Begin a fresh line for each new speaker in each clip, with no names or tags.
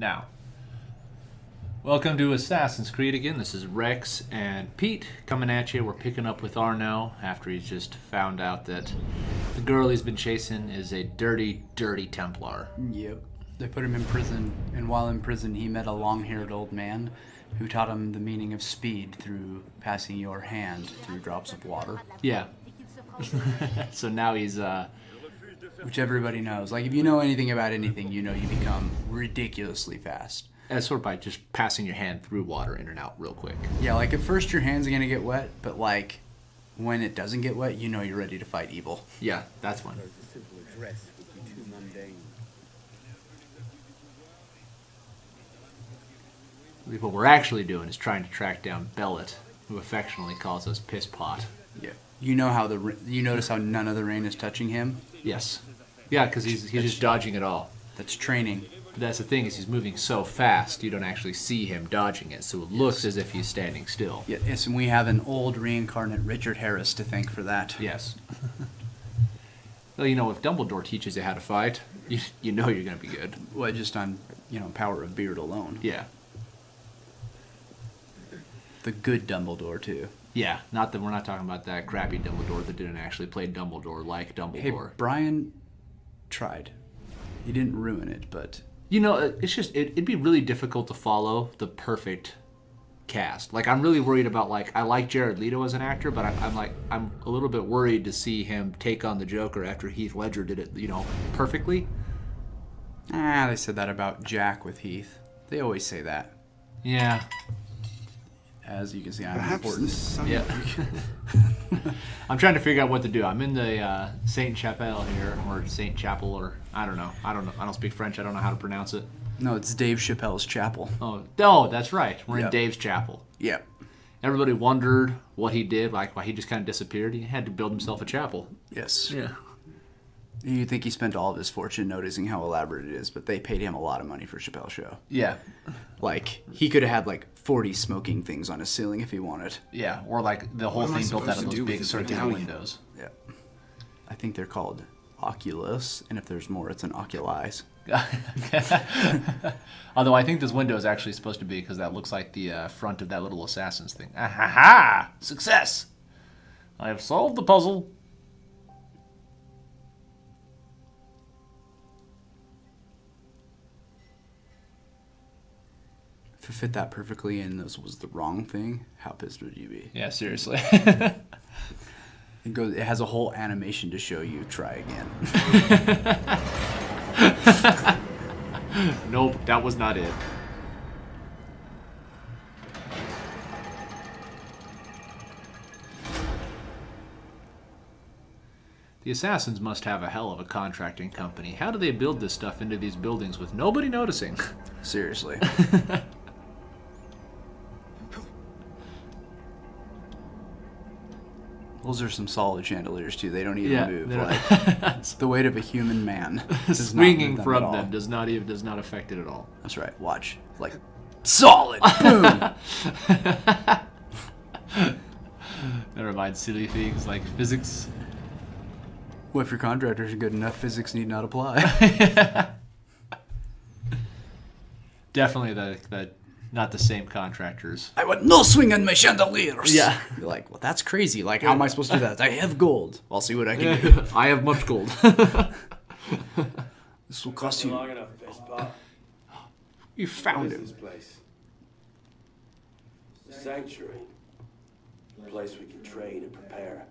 Now, welcome to Assassin's Creed again. This is Rex and Pete coming at you. We're picking up with Arno after he's just found out that the girl he's been chasing is a dirty, dirty Templar.
Yep. They put him in prison, and while in prison, he met a long haired old man who taught him the meaning of speed through passing your hand through drops of water,
Yeah. so now he's, uh,
which everybody knows. Like, if you know anything about anything, you know you become ridiculously fast.
that's sort of by just passing your hand through water in and out real quick.
Yeah, like at first your hand's are gonna get wet, but like when it doesn't get wet, you know you're ready to fight evil.
Yeah, that's one.
A simple address would be too mundane.
I believe what we're actually doing is trying to track down Bellec, who affectionately calls us Piss Pot.
Yeah. You know how the you notice how none of the rain is touching him.
Yes. Yeah, because he's, he's just dodging it all.
That's training.
But that's the thing is he's moving so fast you don't actually see him dodging it, so it looks as if he's standing still.
Yeah, yes, and we have an old reincarnate Richard Harris to thank for that.
Yes. well, you know, if Dumbledore teaches you how to fight, you, you know you're gonna be good.
Well, just on you know power of beard alone.
Yeah.
The good Dumbledore too.
Yeah. Not that we're not talking about that crappy Dumbledore that didn't actually play Dumbledore like Dumbledore.
Hey, Brian tried. He didn't ruin it, but
You know, it's just it, it'd be really difficult to follow the perfect cast. Like I'm really worried about like I like Jared Leto as an actor, but I'm, I'm like I'm a little bit worried to see him take on the Joker after Heath Ledger did it, you know, perfectly.
ah, they said that about Jack with Heath. They always say that.
Yeah.
As you can see, I'm
Perhaps
important.
Yeah. I'm trying to figure out what to do. I'm in the uh, Saint Chapelle here, or Saint Chapel, or I don't know. I don't know. I don't speak French. I don't know how to pronounce it.
No, it's Dave Chappelle's chapel.
Oh, oh, that's right. We're in Dave's chapel.
Yeah.
Everybody wondered what he did, like why he just kind of disappeared. He had to build himself a chapel.
Yes.
Yeah.
You'd think he spent all of his fortune noticing how elaborate it is, but they paid him a lot of money for Chappelle's show.
Yeah.
Like, he could have had like 40 smoking things on his ceiling if he wanted.
Yeah. Or like the whole
What am I
thing built out of
to
those
do with
big
this
circular
medallion?
windows.
Yeah. I think they're called oculus, and if there's more, it's an oculize.
Although I think this window is actually supposed to be because that looks like the uh, front of that little assassin's thing. Ah ha ha! Success! I have solved the puzzle.
It fit that perfectly and this was the wrong thing, how pissed would you be?
Yeah, seriously.
It goes. It has a whole animation to show you. Try again.
nope, that was not it. The assassins must have a hell of a contracting company. How do they build this stuff into these buildings with nobody noticing?
Seriously. Those are some solid chandeliers too. They don't even move.
they're-
Like the weight of a human man.
swinging
move them
from them does not even does not affect it at all.
That's right. Watch. Like solid. Boom.
That reminds silly things like physics.
well, if your contractors are good enough, physics need not apply.
Definitely the the not the same contractors.
I want no swing on my chandeliers.
Yeah.
You're like, well, that's crazy. Like, how am I supposed to do that? I have gold. I'll see what I can do.
I have much gold.
This will cost you.
Long enough, best part.
you found
What
it.
is this place? The sanctuary. A place we can train and prepare,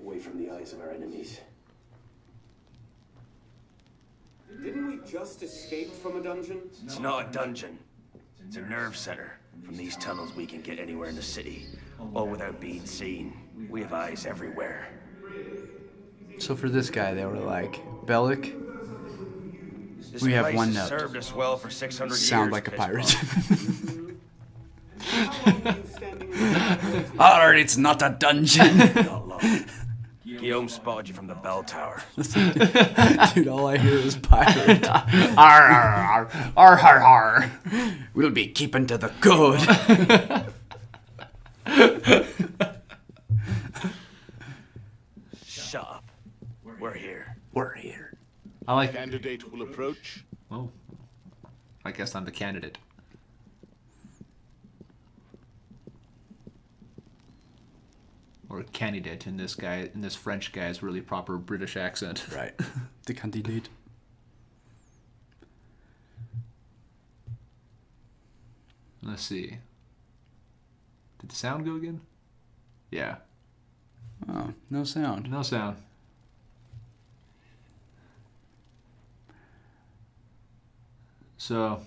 away from the eyes of our enemies. Didn't we just escape from a dungeon?
It's not a dungeon. It's a nerve center. From these tunnels, we can get anywhere in the city, all without being seen. We have eyes everywhere.
So for this guy, they were like, Bellec,
This
We have one note.
served us well for 600 years.
sound like a pirate.
How long were you standing there?
Alright, it's not a dungeon.
Not long. Guillaume spotted you from the bell tower.
Dude, all I hear is pirate.
Arr, arr, arr, arr, arr, arr.
We'll be keeping to the code.
Shut up. We're here.
We're here.
I like.
Candidate will approach.
Oh. I guess I'm the candidate. Or candidate in this guy in this French guy's really proper British accent.
Right. the candidate.
Let's see. Did the sound go again? Yeah.
Oh, no sound.
No sound. So,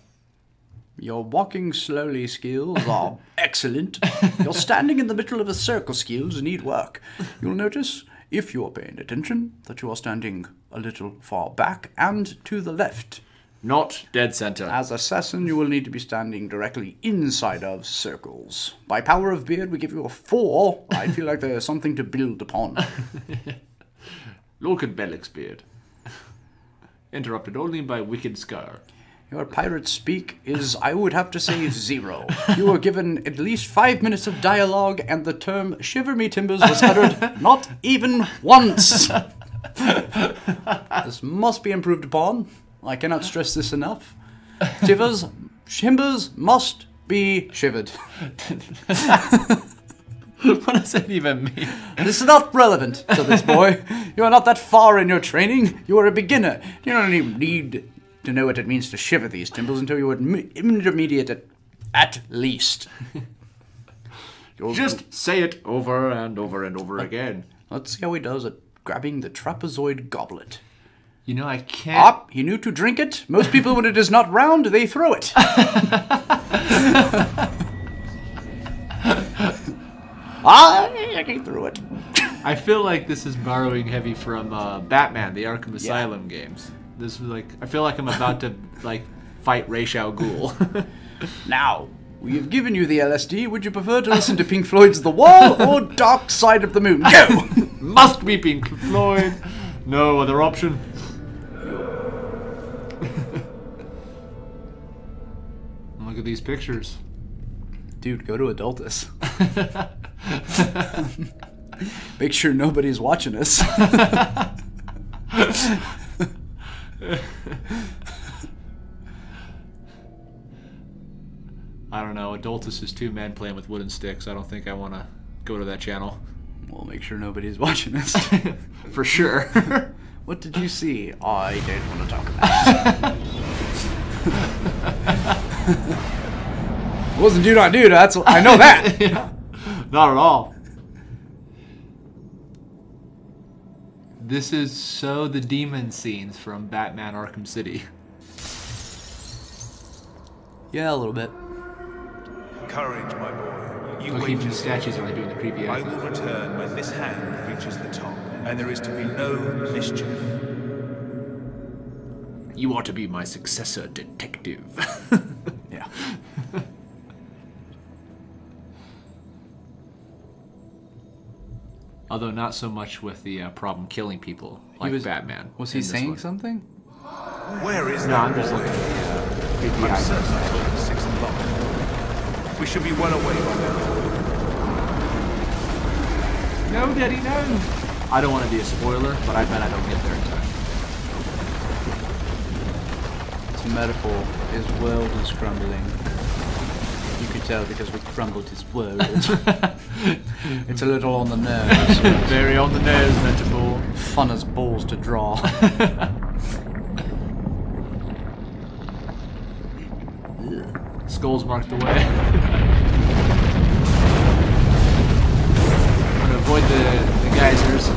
Your walking slowly skills are excellent. Your standing in the middle of a circle skills need work. You'll notice, if you are paying attention, that you are standing a little far back and to the left.
not dead center.
As assassin, you will need to be standing directly inside of circles. By power of beard, we give you a four. I feel like there's something to build upon.
Look at Bellec's beard. Interrupted only by Wicked Scar.
Your pirate speak is, I would have to say, zero. You were given at least five minutes of dialogue, and the term shiver me timbers was uttered not even once. this must be improved upon. I cannot stress this enough. Shivers, shimbers must be shivered.
what does that even mean?
This is not relevant to this boy. You are not that far in your training. You are a beginner. You don't even need to know what it means to shiver these timbers until you admi- intermediate at, at least. You'll-
Just say it over and over and over again.
let's see how he does at grabbing the trapezoid goblet.
You know, I can't.
Up, he knew to drink it. Most people, when it is not round, they throw it. I, I threw it.
I feel like this is borrowing heavy from uh, Batman, the Arkham Asylum games. This is like I feel like I'm about to like fight Ra's al Ghul.
Now, we have given you the LSD. Would you prefer to listen to Pink Floyd's The Wall or Dark Side of the Moon? Go!
Must be Pink Floyd. No other option. Look at these pictures.
Dude, go to Adultus. Make sure nobody's watching us.
I don't know. Adultus is two men playing with wooden sticks. I don't think I want to go to that channel.
we'll make sure nobody's watching this.
For sure.
what did you see? I don't want to talk about it. wasn't do not do. That's I know that.
Not at all. This is so the demon scenes from Batman Arkham City.
yeah, a little bit.
Courage, my boy. You
Look,
wait
even the
to see.
statues are doing the creepy
I
accent.
will return when this hand reaches the top, and there is to be no mischief.
You ought to be my successor, detective. Although not so much with the uh, problem killing people like
was-
Batman.
Was he saying
one.
something?
Where is
No,
that
I'm just
boy?
looking at the
I'm I told six. We should be well away by now.
No, Daddy, no. I don't want to be a spoiler, but I bet I don't get there in time.
It's a metaphor. His world is crumbling. Tell because we crumbled his world. it's a little on the nose.
Very on the nose metaphor.
Fun as balls to draw.
Skulls marked the way. I'm gonna avoid the, the geysers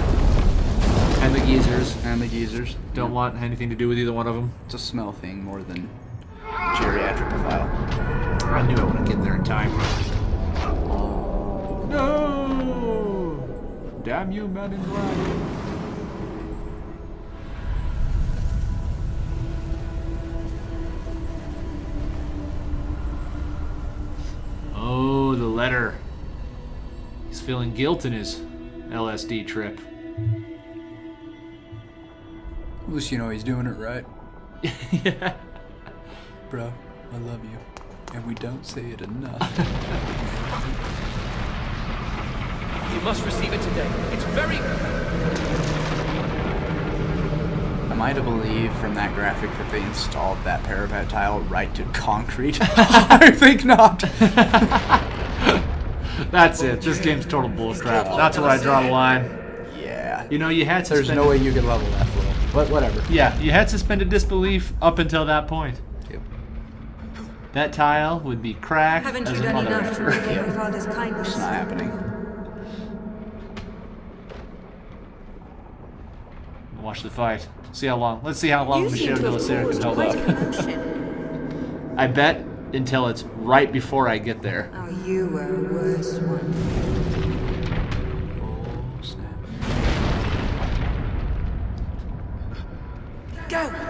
and the geezers.
and the geezers.
Don't want anything to do with either one of them.
It's a smell thing more than geriatric profile.
I knew I wouldn't get there in time. No! Damn you, man in black. Oh, the letter. He's feeling guilt in his LSD trip.
At least you know he's doing it right.
yeah.
Bro, I love you. And we don't say it enough.
You must receive it today. It's very.
Am Am I to believe from that graphic that they installed that parapet tile right to concrete? I think not.
That's it. This game's total bullcrap. That's where I draw the line.
Yeah.
You know, you had
There's no way you could level that floor. But whatever.
Yeah, you had suspended disbelief up until that point.
Yep.
That tile would be cracked
Haven't
as
you
a
done
mother
enough to repay your father's kindness?
It's not happening.
Watch the fight. See how long. Let's see how long
You
Michelle
seem to have
Belisaric can hold up. I bet until it's right before I get there.
Oh, you were a worse one.
Oh, snap.
Go!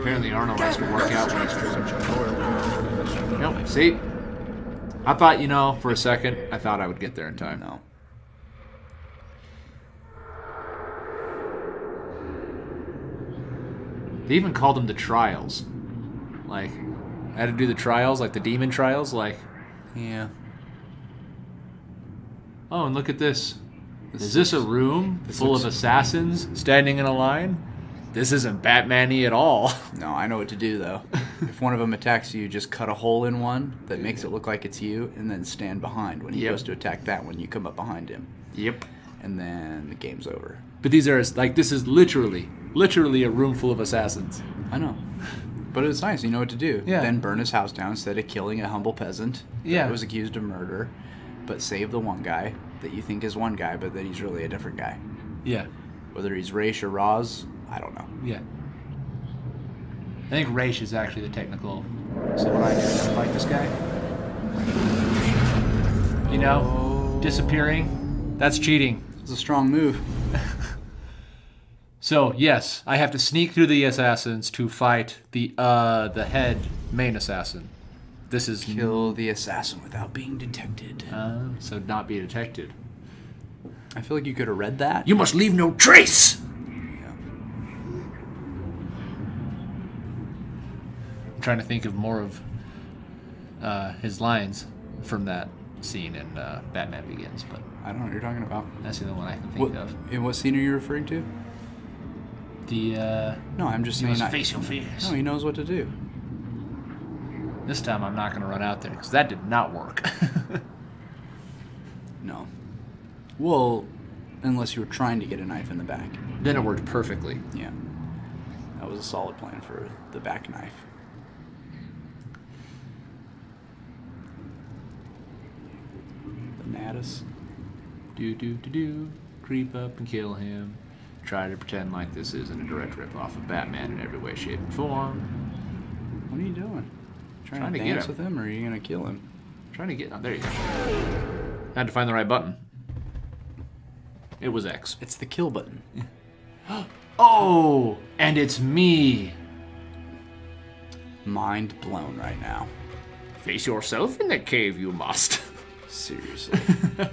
Apparently Arnold has to work out when he's true. Nope. See? I thought, you know, for a second, I thought I would get there in time.
No.
They even called them the trials. Like, I had to do the trials, like the demon trials. Like,
Yeah.
oh, and look at this. Is this a room full of assassins standing in a line? This isn't Batman-y at all.
No, I know what to do though. if one of them attacks you, just cut a hole in one that makes it look like it's you, and then stand behind when he
Yep.
goes to attack that one. You come up behind him,
Yep.
and then the game's over.
But these are like this is literally, literally a room full of assassins.
I know, but it's nice. You know what to do.
Yeah.
Then burn his house down instead of killing a humble peasant
Yeah.
that was accused of murder, but save the one guy that you think is one guy, but then he's really a different guy.
Yeah.
Whether he's Raish or Roz, I don't know.
Yeah. I think Raish is actually the technical. So what I do is I fight this guy. You know, disappearing. That's cheating.
It's a strong move.
So yes, I have to sneak through the assassins to fight the uh the head main assassin. This is
Kill the assassin without being detected.
uh, so not be detected.
I feel like you could have read that.
You must leave no trace.
Yeah.
I'm trying to think of more of uh, his lines from that scene in uh, Batman Begins, but
I don't know what you're talking about.
that's the only one I can think
What,
of.
in what scene are you referring to?
The uh,
No, I'm just
you
saying. I-
face your fears.
no, he knows what to do.
This time I'm not going to run out there because that did not work.
No. Well, unless you were trying to get a knife in the back.
then it worked perfectly.
Yeah. That was a solid plan for the back knife. Natus.
Do do do do. Creep up and kill him. Try to pretend like this isn't a direct rip off of Batman in every way, shape, and form.
What are you doing? Trying,
Trying
to
to get
dance
him.
with him, or are you gonna kill him?
Trying to get. Oh, there you go. I Had to find the right button. It was X.
It's the kill button.
Oh, and it's me.
Mind blown right now.
Face yourself in the cave, you must.
Seriously.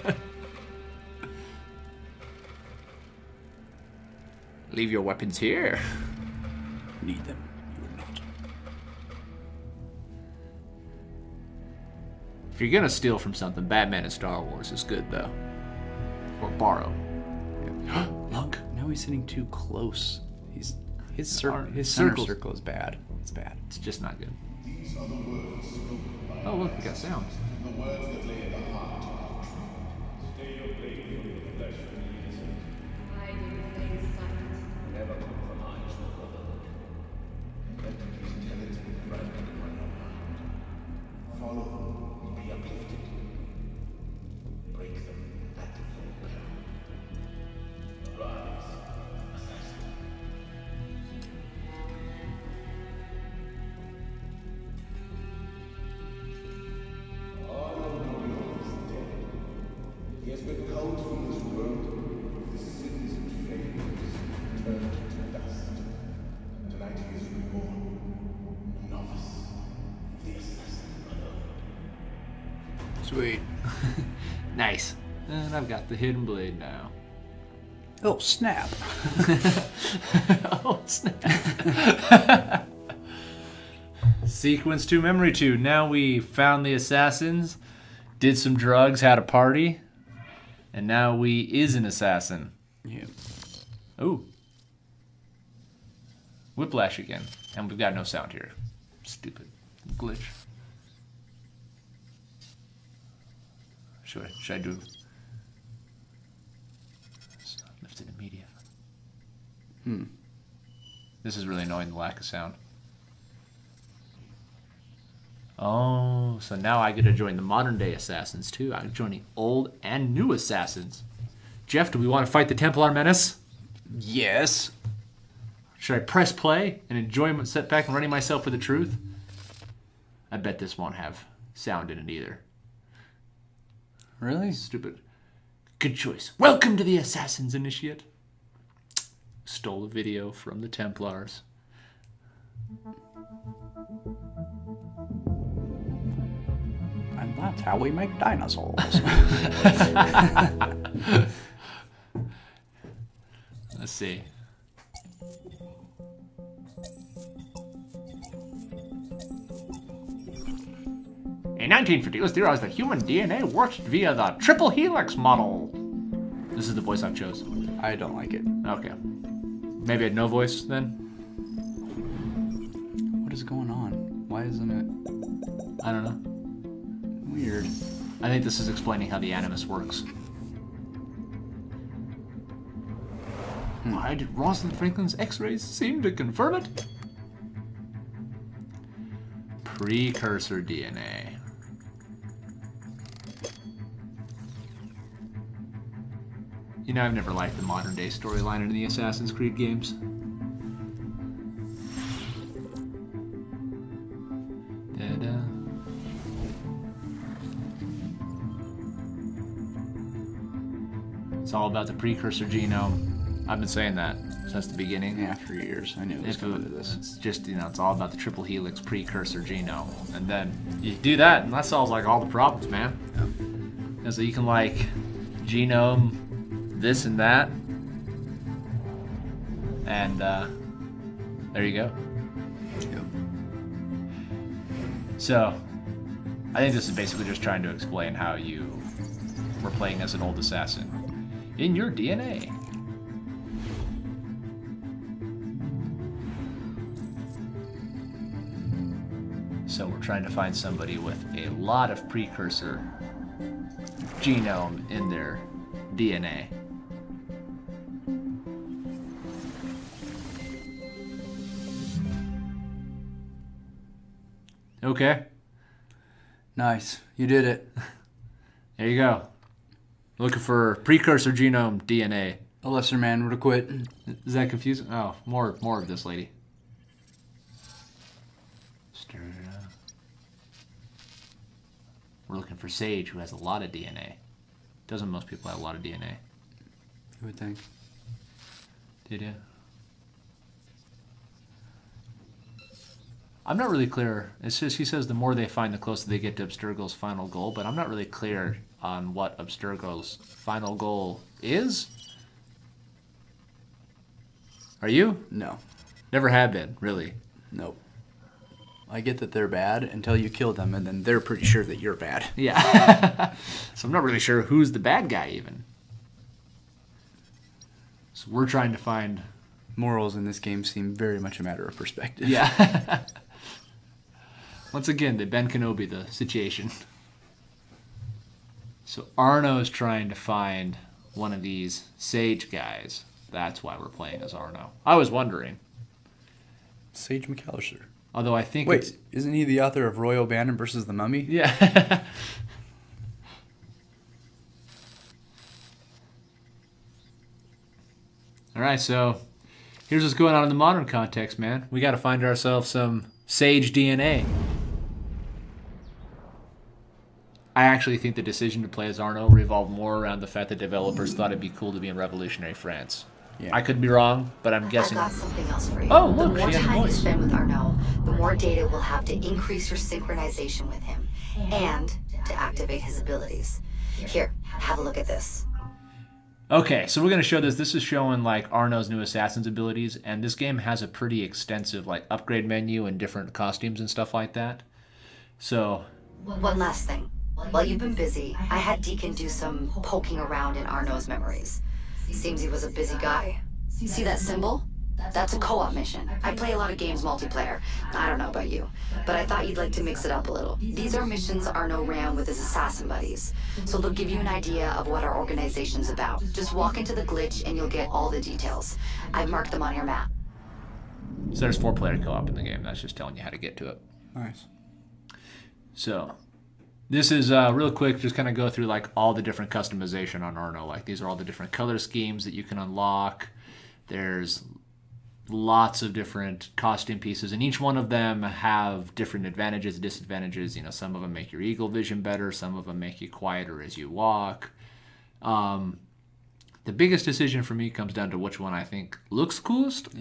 Leave your weapons here.
Need them. You would not.
If you're gonna steal from something, Batman and Star Wars is good though. Or borrow. Look.
Now he's sitting too close. He's his cir-
Aren't-
his center circle is bad. It's bad.
It's just not good. Oh look, we got sound. Nice. And I've got the hidden blade now.
Oh snap!
oh snap. Sequence 2, Memory 2. Now we found the assassins, did some drugs, had a party, and now we is an assassin.
Yeah.
Ooh. Whiplash again. And we've got no sound here. Stupid glitch. Should I, should I do lifted immediate?
Hmm.
This is really annoying, the lack of sound. Oh, so now I get to join the modern day assassins too. I'm joining old and new assassins. Jeff, do we want to fight the Templar Menace?
Yes.
Should I press play and enjoy my sit back and running myself for the truth? I bet this won't have sound in it either.
Really?
Stupid. Good choice. Welcome to the Assassin's Initiate. Stole a video from the Templars.
And that's how we make dinosaurs.
Let's see. In 1950, it was theorized that human DNA worked via the triple helix model. This is the voice I've chose.
I don't like it.
Okay. Maybe I had no voice then?
What is going on? Why isn't it
I don't know.
weird?
I think this is explaining how the animus works. Hmm. Why did Rosalind Franklin's x-rays seem to confirm it? Precursor DNA. You know, I've never liked the modern day storyline in the Assassin's Creed games. It's all about the precursor genome. I've been saying that since the beginning.
Yeah, for years. I knew it was coming to this.
It's just, you know, it's all about the triple helix precursor genome. And then you do that, and that solves like all the problems, man. And so you can like genome this and that. And uh, there you go. So I think this is basically just trying to explain how you were playing as an old assassin in your DNA. So we're trying to find somebody with a lot of precursor genome in their DNA. Okay,
Nice. You did it.
there you go. Looking for precursor genome DNA.
A lesser man would have quit.
Is that confusing? Oh, more more of this lady. Stir it up. We're looking for Sage, who has a lot of DNA. Doesn't most people have a lot of DNA?
You would think.
Did you? I'm not really clear. It says he says the more they find, the closer they get to Abstergo's final goal. But I'm not really clear on what Abstergo's final goal is. Are you?
No.
Never have been, really.
Nope. I get that they're bad until you kill them, and then they're pretty sure that you're bad.
Yeah. so I'm not really sure who's the bad guy, even. So we're trying to find.
Morals in this game seem very much a matter of perspective.
Yeah. Once again, the Ben Kenobi the situation. So Arno is trying to find one of these sage guys. That's why we're playing as Arno. I was wondering,
Sage McAllister.
although I think
Wait, isn't he the author of Royal Bannon versus the Mummy?
Yeah. All right, so here's what's going on in the modern context, man. We got to find ourselves some sage DNA. I actually think the decision to play as Arno revolved more around the fact that developers thought it'd be cool to be in revolutionary France.
Yeah.
I could be wrong, but I'm guessing.
I
guessing.
got something else for you.
Oh, look,
the more
she had a
time you spend with Arno, the more data we'll have to increase your synchronization with him and to activate his abilities. Here, have a look at this.
Okay, so we're gonna show this. This is showing like Arno's new assassin's abilities, and this game has a pretty extensive like upgrade menu and different costumes and stuff like that. So
One last thing. While you've been busy, I had Deacon do some poking around in Arno's memories. Seems he was a busy guy. See that symbol? That's a co-op mission. I play a lot of games multiplayer. I don't know about you, but I thought you'd like to mix it up a little. These are missions Arno ran with his assassin buddies, so they'll give you an idea of what our organization's about. Just walk into the glitch and you'll get all the details. I've marked them on your map.
So there's four player co op in the game. That's just telling you how to get to it.
Nice.
So this is uh, real quick, just kind of go through like all the different customization on Arno. Like these are all the different color schemes that you can unlock. There's lots of different costume pieces, and each one of them have different advantages and disadvantages. You know, some of them make your eagle vision better, some of them make you quieter as you walk. Um, the biggest decision for me comes down to which one I think looks coolest.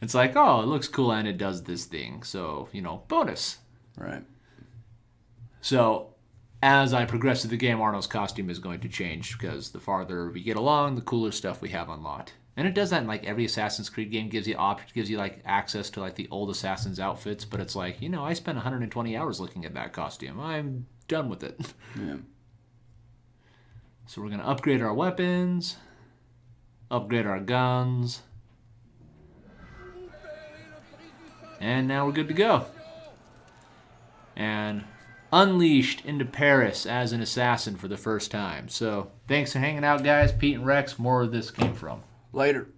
it's like, oh, it looks cool and it does this thing. So, you know, bonus.
Right.
So, as I progress through the game, Arnold's costume is going to change because the farther we get along, the cooler stuff we have unlocked. And it does that in like every Assassin's Creed game gives you op- gives you like access to like the old Assassin's outfits, but it's like, you know, I spent 120 hours looking at that costume. I'm done with it.
Yeah.
So we're going to upgrade our weapons, upgrade our guns. And now we're good to go. And unleashed into Paris as an assassin for the first time. So thanks for hanging out, guys. Pete and Rex, more of this came from.
Later.